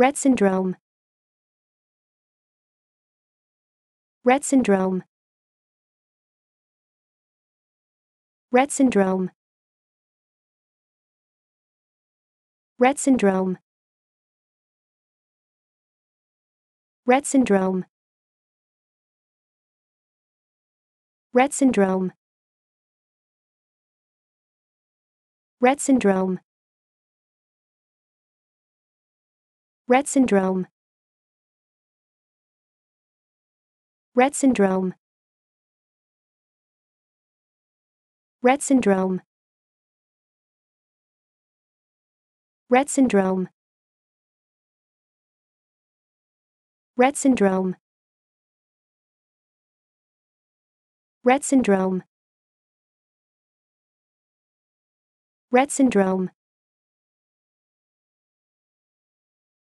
Rett syndrome. Rett syndrome. Rett syndrome. Rett syndrome. Rett syndrome. Rett syndrome. Rett syndrome. Rett syndrome. Rett syndrome. Rett syndrome. Rett syndrome. Rett syndrome. Rett syndrome. Rett syndrome.